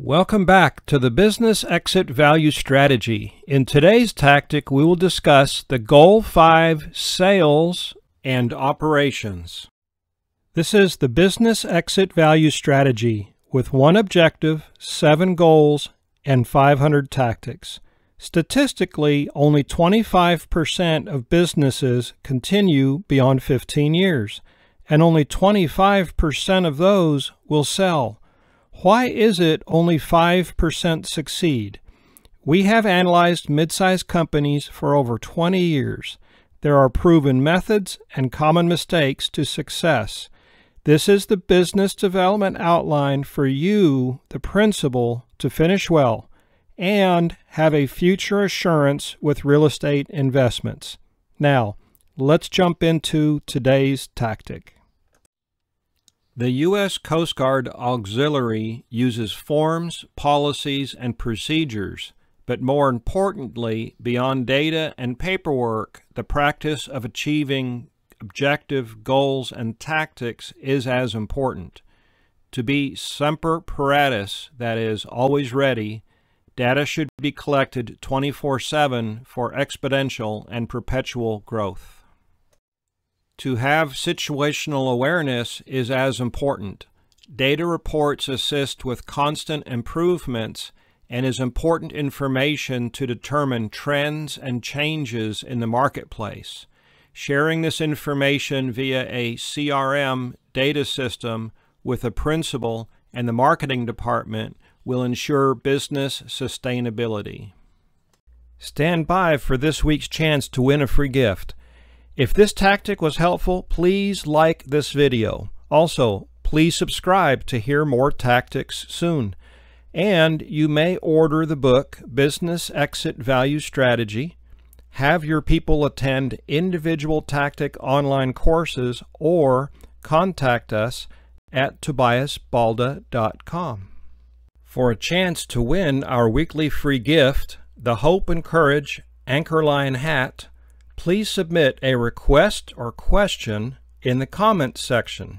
Welcome back to the Business Exit Value Strategy. In today's tactic, we will discuss the Goal 5 Sales and Operations. This is the Business Exit Value Strategy with one objective, seven goals, and 500 tactics. Statistically, only 25% of businesses continue beyond 15 years, and only 25% of those will sell. Why is it only 5% succeed? We have analyzed mid-sized companies for over 20 years. There are proven methods and common mistakes to success. This is the business development outline for you, the principal, to finish well and have a future assurance with real estate investments. Now, let's jump into today's tactic. The U.S. Coast Guard Auxiliary uses forms, policies, and procedures, but more importantly, beyond data and paperwork, the practice of achieving objective goals and tactics is as important. To be semper paratus, that is, always ready, data should be collected 24 7 for exponential and perpetual growth. To have situational awareness is as important. Data reports assist with constant improvements and is important information to determine trends and changes in the marketplace. Sharing this information via a CRM data system with a principal and the marketing department will ensure business sustainability. Stand by for this week's chance to win a free gift. If this tactic was helpful, please like this video. Also, please subscribe to hear more tactics soon. And you may order the book Business Exit Value Strategy, have your people attend individual tactic online courses, or contact us at tobiasbalda.com. For a chance to win our weekly free gift, the Hope and Courage Anchorline hat, please submit a request or question in the comments section.